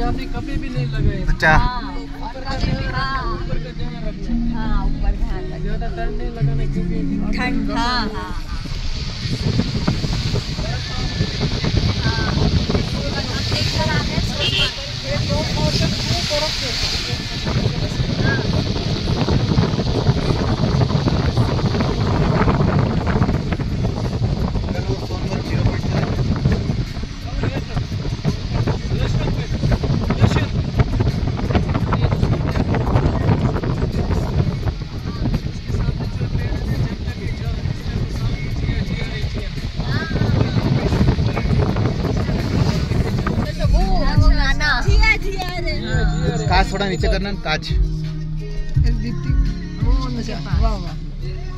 आपने कभी भी नहीं लगाए। अच्छा। हाँ, हाँ हाँ। ऊपर ध्यान रखना ज़्यादा टाइम नहीं लगाना क्योंकि ठंड हाँ हाँ। काच थोड़ा नीचे करना काच।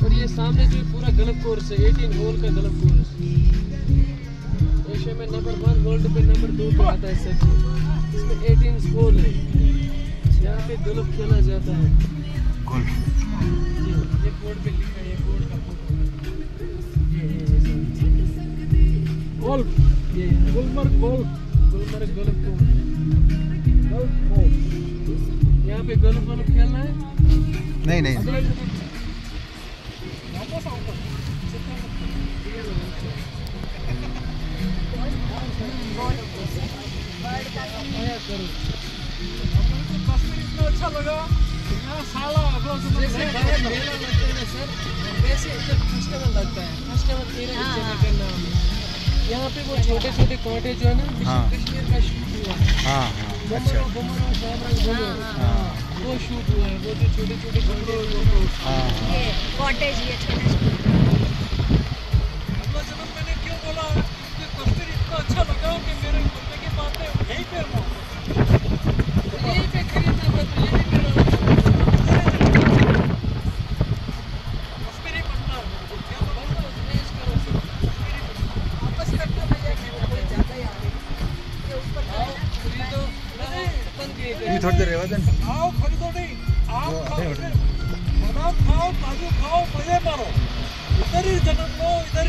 और ये सामने जो पूरा गलत कोर्स है 18 होल का गलत कोर्स एशिया में नंबर वन वर्ल्ड पे नंबर दो पे आता है सर इसमें 18 होल है यहाँ पे गलत खेला जाता है गोल्फ ये बोर्ड पे लिखा है ये बोर्ड का फ़ोटो ये ये ये गोल्फ ये गुलमर्ग गोल्फ गुलमर्ग गलफ यहाँ पे गलफ खेलना है नहीं नहीं अच्छा लगा साला यहाँ पे वो छोटे छोटे कांटे जो है ना हाँ। कश्मीर का शूट हुआ है। हाँ हाँ अच्छा। बुमरो बुमरो सामरंग बुमरो। हाँ वो शूट हुआ है वो जो छोटे छोटे कांटे वो हाँ। हाँ कॉटेज ये छोटे छोटे के थोड़ी देर रहवा देना आओ खरीदो नहीं आप वो खाओ खाओ काजू खाओ मज़े मारो। इधर ही जन्म लो इधर